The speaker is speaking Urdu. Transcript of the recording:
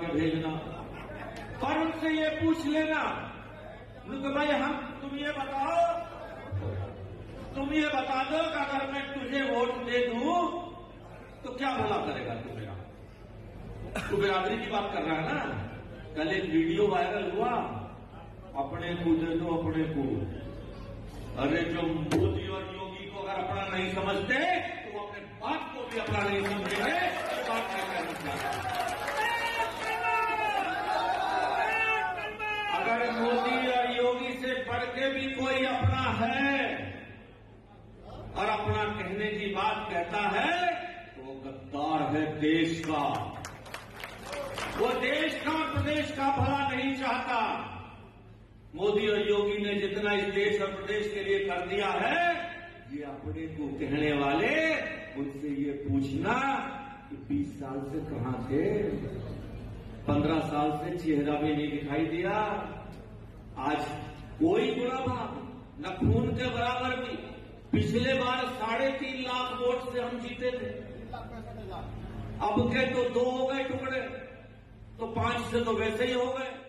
کے بھیجنا۔ اور ان سے یہ پوچھ لینا۔ کہ بھائی، ہم تم یہ بتاؤ۔ تم یہ بتا دو کہ اگر میں تجھے ووٹ دے دوں، تو کیا بھلا کرے گا تو میرا؟ تو برادری کی بات کر رہا ہے نا۔ کل ایک ویڈیو وائرل ہوا۔ اپنے کو دے دو، اپنے کو۔ ارے، جو مودی اور یوگی کو اگر اپنا نہیں سمجھتے، تو وہ اپنے باپ کو بھی اپنا نہیں سمجھے اگر مودی اور یوگی سے پڑھ کے بھی کوئی اپنا ہے اور اپنا کہنے کی بات کہتا ہے تو وہ گدار ہے دیش کا۔ وہ دیش کا پردیش کا بھلا نہیں چاہتا۔ مودی اور یوگی نے جتنا اس دیش اور پردیش کے لیے کر دیا ہے، یہ اپنے کو کہنے والے ان سے یہ پوچھنا کہ بیس سال سے کہاں تھے؟ پندرہ سال سے چہرہ بھی نہیں دکھائی دیا۔ آج کوئی گنا بنا نہ خون کے برابر بھی۔ پچھلے بار ساڑھے تین لاکھ ووٹ سے ہم جیتے تھے۔ اب کے تو دو ہو گئے ٹکڑے، تو پانچ سے تو ویسے ہی ہو گئے۔